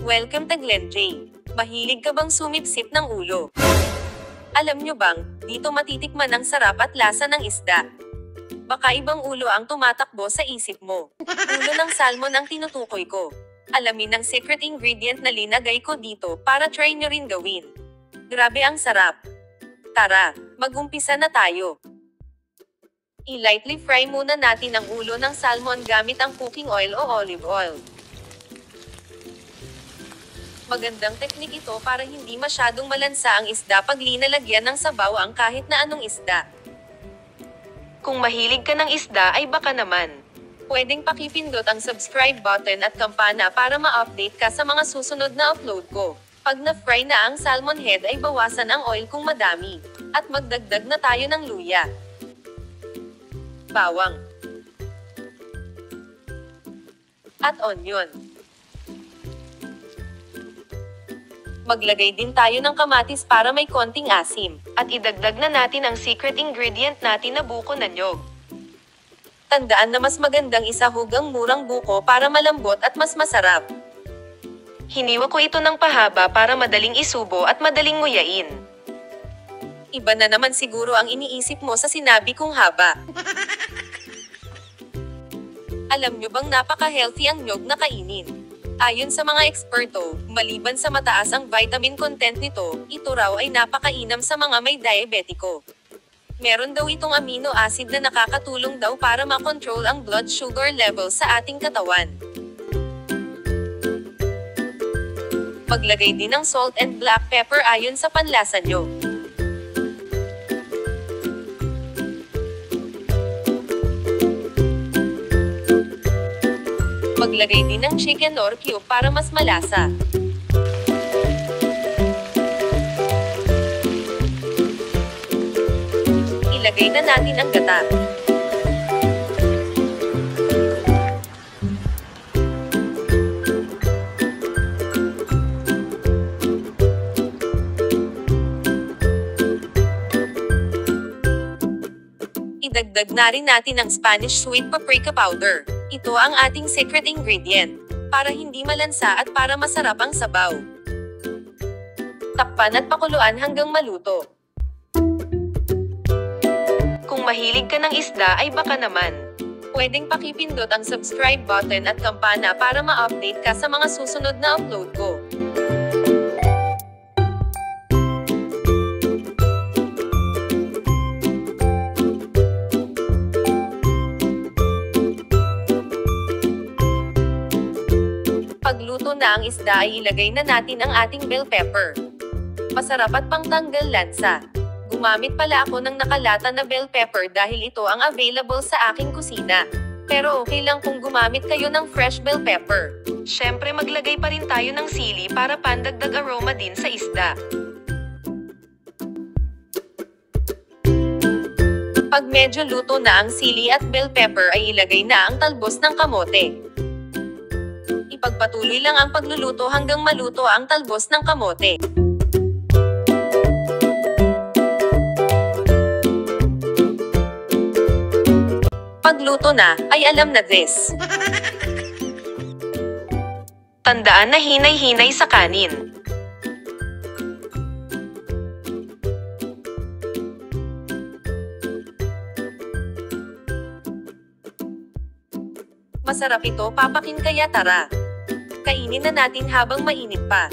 Welcome to Glen J. Mahilig ka bang sumipsip ng ulo? Alam nyo bang, dito matitikman ang sarap at lasa ng isda. Baka ibang ulo ang tumatakbo sa isip mo. Ulo ng salmon ang tinutukoy ko. Alamin ang secret ingredient na linagay ko dito para try nyo rin gawin. Grabe ang sarap. Tara, magumpisa na tayo. I-lightly fry muna natin ang ulo ng salmon gamit ang cooking oil o olive oil. Magandang teknik ito para hindi masyadong malansa ang isda pag linalagyan ng sabaw ang kahit na anong isda. Kung mahilig ka ng isda ay baka naman. Pwedeng pakipindot ang subscribe button at kampana para ma-update ka sa mga susunod na upload ko. Pag na-fry na ang salmon head ay bawasan ang oil kung madami. At magdagdag na tayo ng luya. Bawang. At onion. Maglagay din tayo ng kamatis para may konting asim. At idagdag na natin ang secret ingredient natin na buko na nyog. Tandaan na mas magandang isahog ang murang buko para malambot at mas masarap. Hiniwa ko ito ng pahaba para madaling isubo at madaling nguyain. Iba na naman siguro ang iniisip mo sa sinabi kong haba. Alam nyo bang napaka-healthy ang nyog na kainin? Ayon sa mga eksperto, maliban sa mataas ang vitamin content nito, ito raw ay napakainam sa mga may diabetiko. Meron daw itong amino acid na nakakatulong daw para makontrol ang blood sugar level sa ating katawan. Maglagay din ng salt and black pepper ayon sa panlasa nyo. Maglagay din ng chicken or cube para mas malasa. Ilagay na natin ang gata. Idagdag na rin natin ang Spanish sweet paprika powder. Ito ang ating secret ingredient. Para hindi malansa at para masarap ang sabaw. Takpan at pakuluan hanggang maluto. Kung mahilig ka ng isda ay baka naman. Pwedeng pakipindot ang subscribe button at kampana para ma-update ka sa mga susunod na upload ko. Na ang isda ay ilagay na natin ang ating bell pepper. Masarap at pangtanggal lansa. Gumamit pala ako ng nakalata na bell pepper dahil ito ang available sa aking kusina. Pero okay lang kung gumamit kayo ng fresh bell pepper. Siyempre maglagay pa rin tayo ng sili para pandagdag aroma din sa isda. Pag medyo luto na ang sili at bell pepper ay ilagay na ang talbos ng kamote. Ipagpatuloy lang ang pagluluto hanggang maluto ang talbos ng kamote. Pagluto na, ay alam na this. Tandaan na hinay-hinay sa kanin. Masarap ito papakin kaya tara. Kainin na natin habang mainit pa.